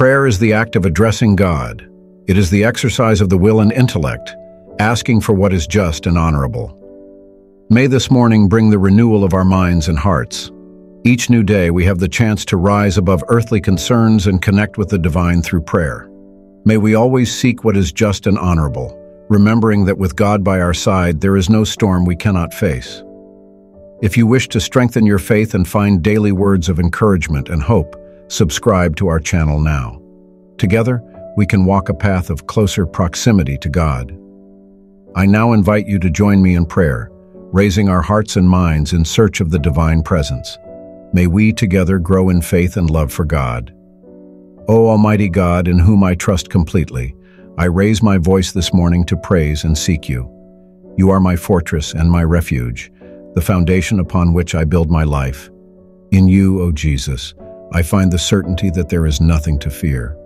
Prayer is the act of addressing God. It is the exercise of the will and intellect, asking for what is just and honorable. May this morning bring the renewal of our minds and hearts. Each new day we have the chance to rise above earthly concerns and connect with the divine through prayer. May we always seek what is just and honorable, remembering that with God by our side there is no storm we cannot face. If you wish to strengthen your faith and find daily words of encouragement and hope, subscribe to our channel now. Together, we can walk a path of closer proximity to God. I now invite you to join me in prayer, raising our hearts and minds in search of the divine presence. May we together grow in faith and love for God. O Almighty God, in whom I trust completely, I raise my voice this morning to praise and seek you. You are my fortress and my refuge, the foundation upon which I build my life. In you, O Jesus, I find the certainty that there is nothing to fear.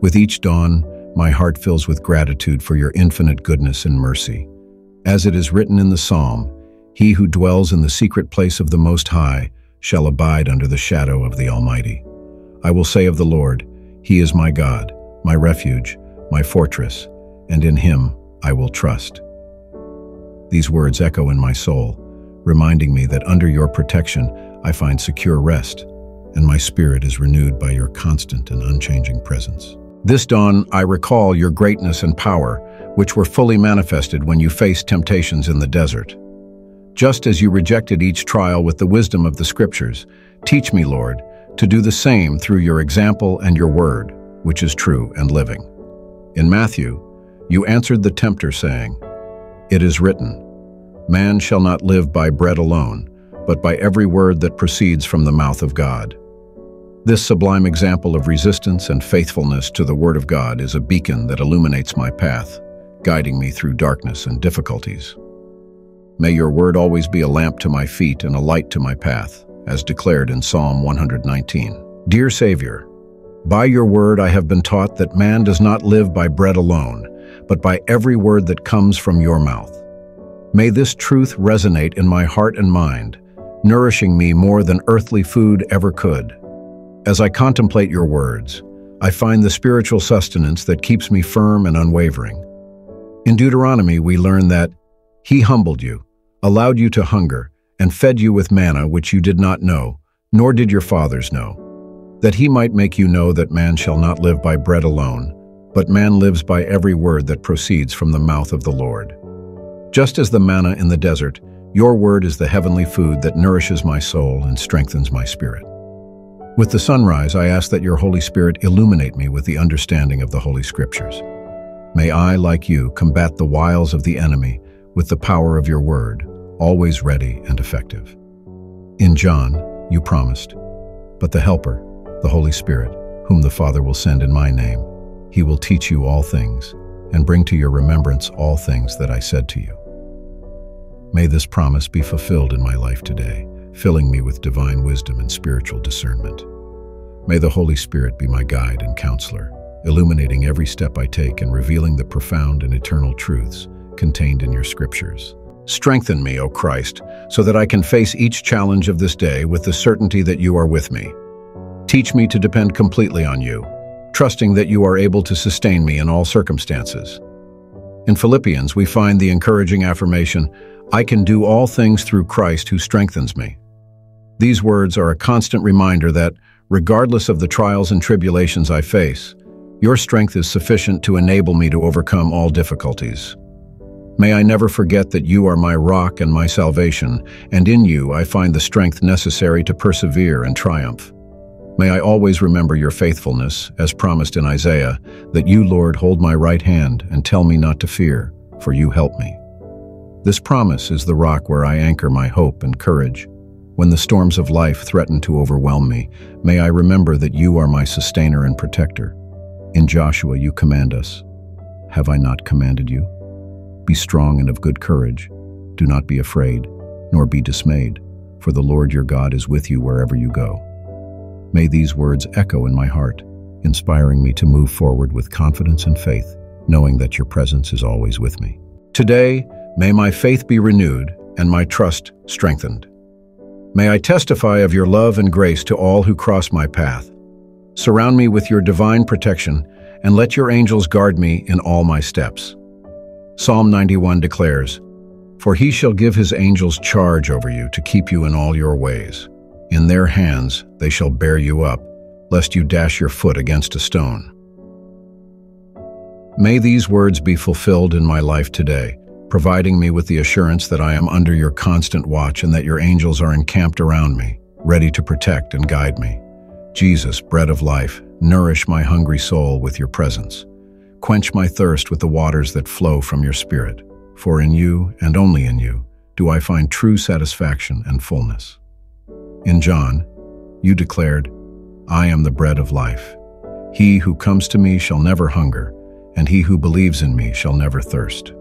With each dawn, my heart fills with gratitude for your infinite goodness and mercy. As it is written in the psalm, He who dwells in the secret place of the Most High shall abide under the shadow of the Almighty. I will say of the Lord, He is my God, my refuge, my fortress, and in Him I will trust. These words echo in my soul, reminding me that under your protection I find secure rest, and my spirit is renewed by your constant and unchanging presence. This dawn I recall your greatness and power, which were fully manifested when you faced temptations in the desert. Just as you rejected each trial with the wisdom of the Scriptures, teach me, Lord, to do the same through your example and your word, which is true and living. In Matthew, you answered the tempter, saying, It is written, Man shall not live by bread alone, but by every word that proceeds from the mouth of God. This sublime example of resistance and faithfulness to the Word of God is a beacon that illuminates my path, guiding me through darkness and difficulties. May your Word always be a lamp to my feet and a light to my path, as declared in Psalm 119. Dear Savior, by your Word I have been taught that man does not live by bread alone, but by every word that comes from your mouth. May this truth resonate in my heart and mind, nourishing me more than earthly food ever could. As I contemplate your words, I find the spiritual sustenance that keeps me firm and unwavering. In Deuteronomy, we learn that He humbled you, allowed you to hunger, and fed you with manna which you did not know, nor did your fathers know, that He might make you know that man shall not live by bread alone, but man lives by every word that proceeds from the mouth of the Lord. Just as the manna in the desert, your word is the heavenly food that nourishes my soul and strengthens my spirit. With the sunrise, I ask that your Holy Spirit illuminate me with the understanding of the Holy Scriptures. May I, like you, combat the wiles of the enemy with the power of your word, always ready and effective. In John, you promised, but the Helper, the Holy Spirit, whom the Father will send in my name, he will teach you all things and bring to your remembrance all things that I said to you. May this promise be fulfilled in my life today, filling me with divine wisdom and spiritual discernment. May the Holy Spirit be my guide and counselor, illuminating every step I take and revealing the profound and eternal truths contained in your scriptures. Strengthen me, O Christ, so that I can face each challenge of this day with the certainty that you are with me. Teach me to depend completely on you, trusting that you are able to sustain me in all circumstances. In Philippians, we find the encouraging affirmation, I can do all things through Christ who strengthens me. These words are a constant reminder that, regardless of the trials and tribulations I face, your strength is sufficient to enable me to overcome all difficulties. May I never forget that you are my rock and my salvation, and in you I find the strength necessary to persevere and triumph. May I always remember your faithfulness, as promised in Isaiah, that you, Lord, hold my right hand and tell me not to fear, for you help me. This promise is the rock where I anchor my hope and courage. When the storms of life threaten to overwhelm me, may I remember that you are my sustainer and protector. In Joshua you command us, Have I not commanded you? Be strong and of good courage. Do not be afraid, nor be dismayed, for the Lord your God is with you wherever you go. May these words echo in my heart, inspiring me to move forward with confidence and faith, knowing that your presence is always with me. Today, May my faith be renewed and my trust strengthened. May I testify of your love and grace to all who cross my path. Surround me with your divine protection, and let your angels guard me in all my steps. Psalm 91 declares, For he shall give his angels charge over you to keep you in all your ways. In their hands they shall bear you up, lest you dash your foot against a stone. May these words be fulfilled in my life today, providing me with the assurance that I am under your constant watch and that your angels are encamped around me, ready to protect and guide me. Jesus, bread of life, nourish my hungry soul with your presence. Quench my thirst with the waters that flow from your spirit, for in you, and only in you, do I find true satisfaction and fullness. In John, you declared, I am the bread of life. He who comes to me shall never hunger, and he who believes in me shall never thirst.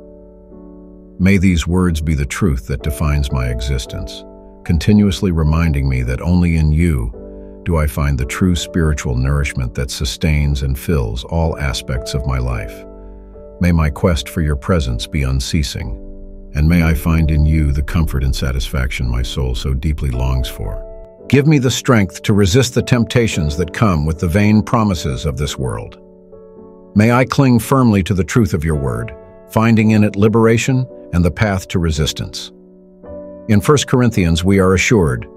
May these words be the truth that defines my existence, continuously reminding me that only in you do I find the true spiritual nourishment that sustains and fills all aspects of my life. May my quest for your presence be unceasing, and may I find in you the comfort and satisfaction my soul so deeply longs for. Give me the strength to resist the temptations that come with the vain promises of this world. May I cling firmly to the truth of your word, finding in it liberation and the path to resistance. In 1 Corinthians, we are assured,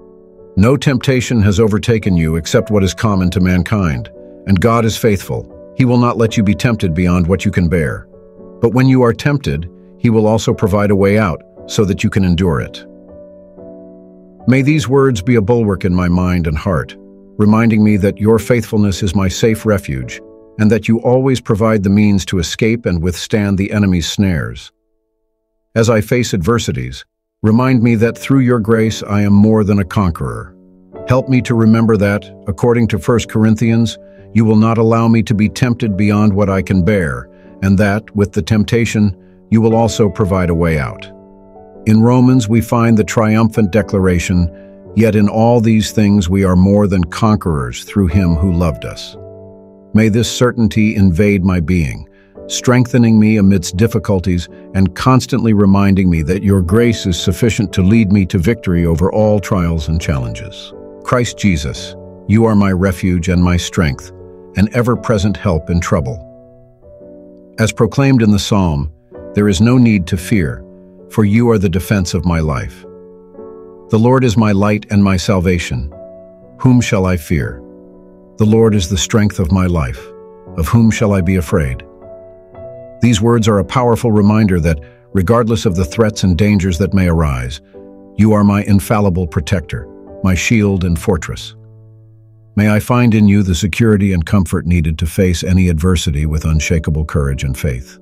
No temptation has overtaken you except what is common to mankind, and God is faithful. He will not let you be tempted beyond what you can bear. But when you are tempted, he will also provide a way out so that you can endure it. May these words be a bulwark in my mind and heart, reminding me that your faithfulness is my safe refuge and that you always provide the means to escape and withstand the enemy's snares. As I face adversities, remind me that through your grace I am more than a conqueror. Help me to remember that, according to 1 Corinthians, you will not allow me to be tempted beyond what I can bear, and that, with the temptation, you will also provide a way out. In Romans, we find the triumphant declaration, Yet in all these things we are more than conquerors through him who loved us. May this certainty invade my being, strengthening me amidst difficulties and constantly reminding me that your grace is sufficient to lead me to victory over all trials and challenges. Christ Jesus, you are my refuge and my strength, an ever-present help in trouble. As proclaimed in the psalm, there is no need to fear, for you are the defense of my life. The Lord is my light and my salvation. Whom shall I fear? The Lord is the strength of my life. Of whom shall I be afraid? These words are a powerful reminder that, regardless of the threats and dangers that may arise, you are my infallible protector, my shield and fortress. May I find in you the security and comfort needed to face any adversity with unshakable courage and faith.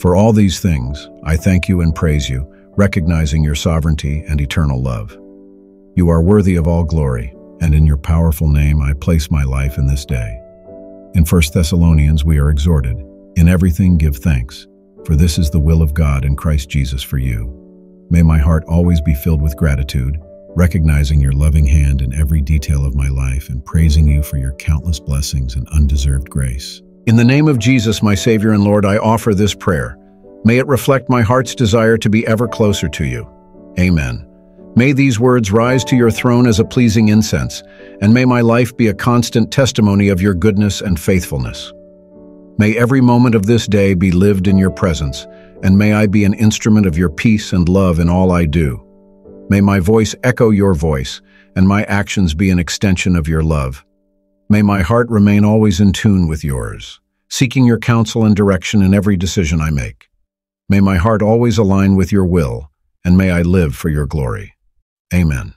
For all these things, I thank you and praise you, recognizing your sovereignty and eternal love. You are worthy of all glory, and in your powerful name I place my life in this day. In 1 Thessalonians we are exhorted, In everything give thanks, for this is the will of God in Christ Jesus for you. May my heart always be filled with gratitude, recognizing your loving hand in every detail of my life and praising you for your countless blessings and undeserved grace. In the name of Jesus, my Savior and Lord, I offer this prayer. May it reflect my heart's desire to be ever closer to you. Amen. May these words rise to your throne as a pleasing incense, and may my life be a constant testimony of your goodness and faithfulness. May every moment of this day be lived in your presence, and may I be an instrument of your peace and love in all I do. May my voice echo your voice, and my actions be an extension of your love. May my heart remain always in tune with yours, seeking your counsel and direction in every decision I make. May my heart always align with your will, and may I live for your glory. Amen.